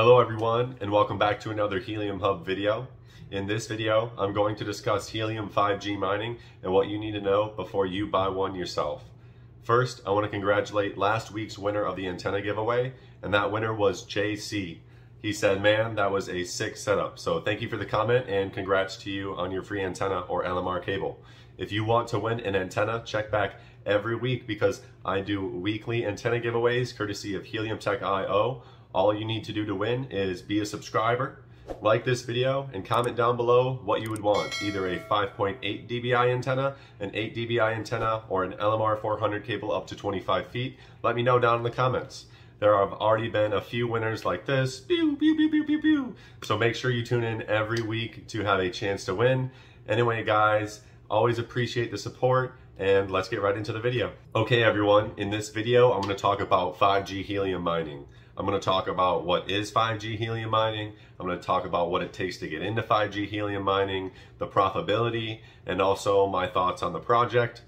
Hello everyone and welcome back to another Helium Hub video. In this video, I'm going to discuss Helium 5G mining and what you need to know before you buy one yourself. First, I want to congratulate last week's winner of the antenna giveaway, and that winner was JC. He said, man, that was a sick setup. So thank you for the comment and congrats to you on your free antenna or LMR cable. If you want to win an antenna, check back every week because I do weekly antenna giveaways courtesy of Helium Tech IO. All you need to do to win is be a subscriber, like this video, and comment down below what you would want, either a 5.8 dBi antenna, an 8 dBi antenna, or an LMR 400 cable up to 25 feet. Let me know down in the comments. There have already been a few winners like this. Pew, pew, pew, pew, pew, pew. So make sure you tune in every week to have a chance to win. Anyway, guys, always appreciate the support and let's get right into the video. Okay, everyone, in this video, I'm gonna talk about 5G helium mining. I'm going to talk about what is 5G helium mining. I'm going to talk about what it takes to get into 5G helium mining, the profitability, and also my thoughts on the project.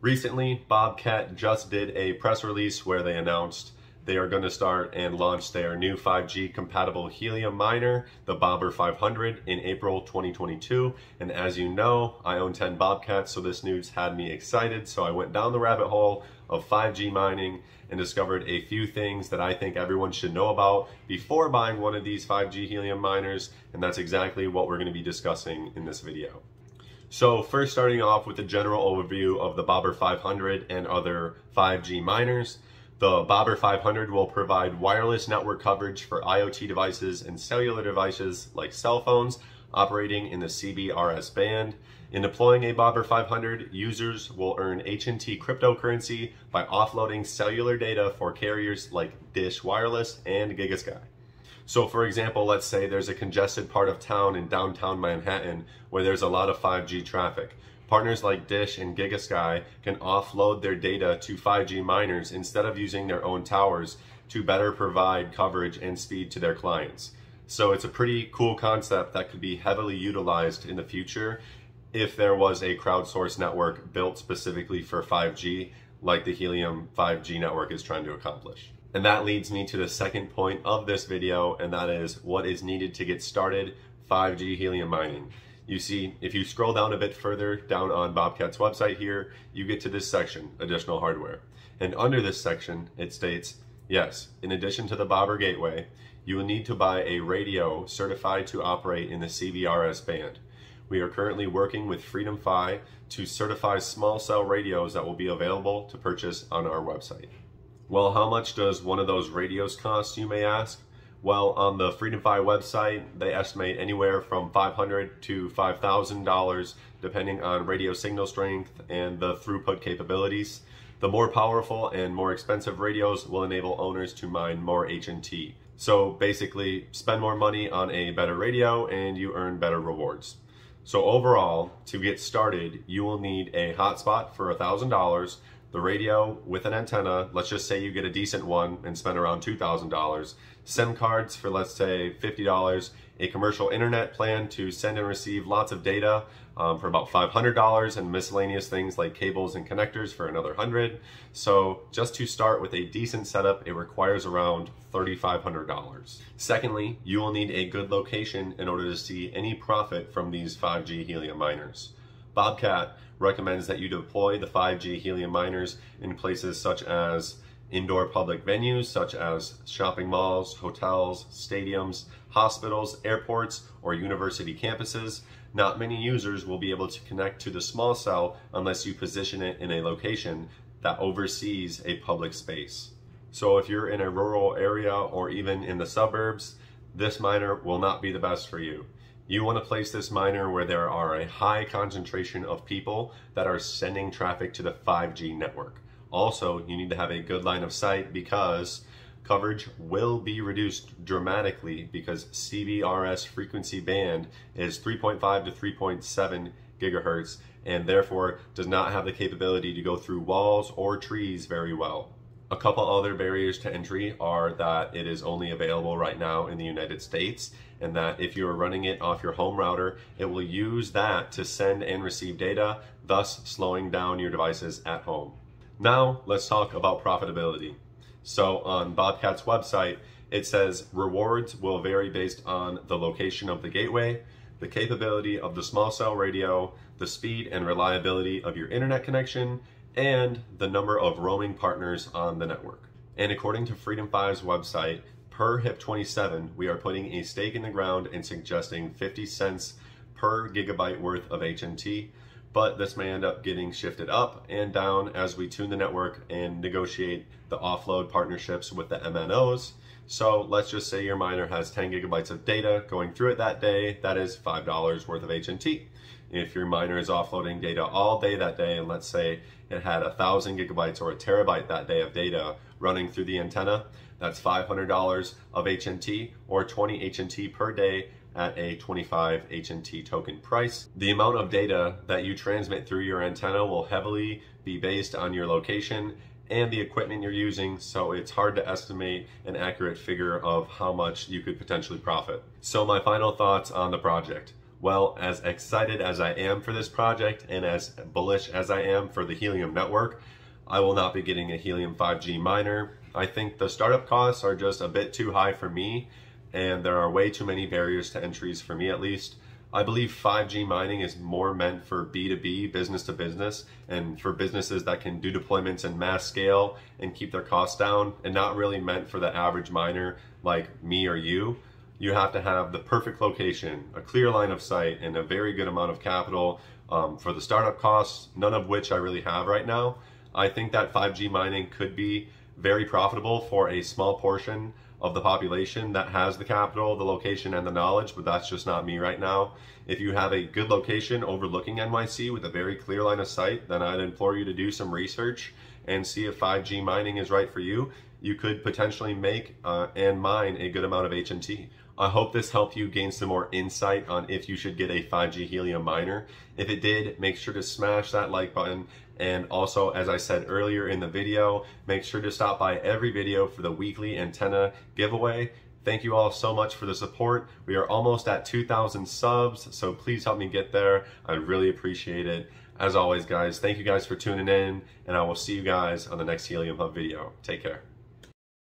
Recently, Bobcat just did a press release where they announced they are going to start and launch their new 5G compatible helium miner, the Bobber 500, in April 2022. And as you know, I own 10 Bobcats, so this news had me excited. So I went down the rabbit hole of 5G mining and discovered a few things that I think everyone should know about before buying one of these 5G helium miners. And that's exactly what we're going to be discussing in this video. So first starting off with a general overview of the Bobber 500 and other 5G miners. The Bobber 500 will provide wireless network coverage for IoT devices and cellular devices like cell phones operating in the CBRS band. In deploying a Bobber 500, users will earn HNT cryptocurrency by offloading cellular data for carriers like Dish Wireless and GigaSky. So for example, let's say there's a congested part of town in downtown Manhattan where there's a lot of 5G traffic. Partners like Dish and GigaSky can offload their data to 5G miners instead of using their own towers to better provide coverage and speed to their clients. So it's a pretty cool concept that could be heavily utilized in the future if there was a crowdsourced network built specifically for 5G like the Helium 5G network is trying to accomplish. And that leads me to the second point of this video, and that is what is needed to get started 5G helium mining. You see, if you scroll down a bit further down on Bobcat's website here, you get to this section, additional hardware. And under this section, it states, yes, in addition to the Bobber gateway, you will need to buy a radio certified to operate in the CBRS band. We are currently working with Freedom Fi to certify small cell radios that will be available to purchase on our website. Well, how much does one of those radios cost, you may ask? Well, on the Freedom Fi website, they estimate anywhere from 500 to $5,000 depending on radio signal strength and the throughput capabilities. The more powerful and more expensive radios will enable owners to mine more HNT. So basically, spend more money on a better radio and you earn better rewards. So overall, to get started, you will need a hotspot for $1,000, the radio with an antenna, let's just say you get a decent one and spend around $2,000, SIM cards for let's say $50, a commercial internet plan to send and receive lots of data um, for about $500 and miscellaneous things like cables and connectors for another 100. So just to start with a decent setup, it requires around $3,500. Secondly, you will need a good location in order to see any profit from these 5G helium miners. Bobcat recommends that you deploy the 5G helium miners in places such as indoor public venues such as shopping malls, hotels, stadiums, hospitals, airports, or university campuses. Not many users will be able to connect to the small cell unless you position it in a location that oversees a public space. So if you're in a rural area or even in the suburbs, this miner will not be the best for you. You want to place this miner where there are a high concentration of people that are sending traffic to the 5G network. Also, you need to have a good line of sight because coverage will be reduced dramatically because CBRS frequency band is 3.5 to 3.7 gigahertz and therefore does not have the capability to go through walls or trees very well. A couple other barriers to entry are that it is only available right now in the United States and that if you're running it off your home router, it will use that to send and receive data, thus slowing down your devices at home. Now let's talk about profitability. So on Bobcat's website, It says rewards will vary based on the location of the gateway, the capability of the small cell radio, the speed and reliability of your internet connection, and the number of roaming partners on the network. And according to Freedom Fi's website, per HIP27, we are putting a stake in the ground and suggesting 50 cents per gigabyte worth of HNT, but this may end up getting shifted up and down as we tune the network and negotiate the offload partnerships with the MNOs. So let's just say your miner has 10 gigabytes of data going through it that day, that is $5 worth of HNT. If your miner is offloading data all day that day, and let's say it had a thousand gigabytes or a terabyte that day of data running through the antenna, that's $500 of HNT or 20 HNT per day at a 25 HNT token price. The amount of data that you transmit through your antenna will heavily be based on your location and the equipment you're using, so it's hard to estimate an accurate figure of how much you could potentially profit. So my final thoughts on the project. Well, as excited as I am for this project and as bullish as I am for the Helium network, I will not be getting a Helium 5G miner. I think the startup costs are just a bit too high for me and there are way too many barriers to entries for me at least. I believe 5G mining is more meant for B2B, business to business, and for businesses that can do deployments in mass scale and keep their costs down, and not really meant for the average miner like me or you you have to have the perfect location, a clear line of sight, and a very good amount of capital um, for the startup costs, none of which I really have right now. I think that 5G mining could be very profitable for a small portion of the population that has the capital, the location, and the knowledge, but that's just not me right now. If you have a good location overlooking NYC with a very clear line of sight, then I'd implore you to do some research and see if 5G mining is right for you. You could potentially make uh, and mine a good amount of HNT. I hope this helped you gain some more insight on if you should get a 5G Helium miner. If it did, make sure to smash that like button. And also, as I said earlier in the video, make sure to stop by every video for the weekly antenna giveaway. Thank you all so much for the support. We are almost at 2,000 subs, so please help me get there. I really appreciate it. As always, guys, thank you guys for tuning in, and I will see you guys on the next Helium Hub video. Take care.